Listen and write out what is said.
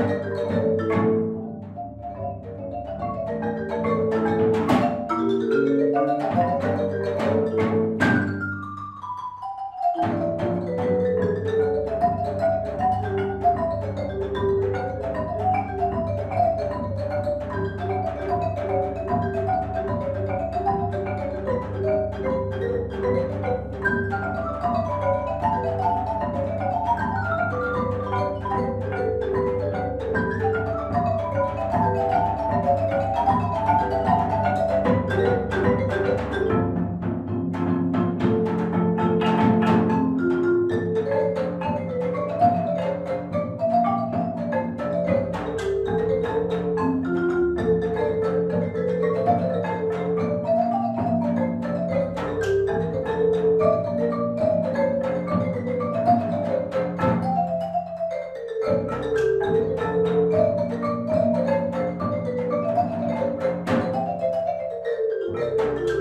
Música Música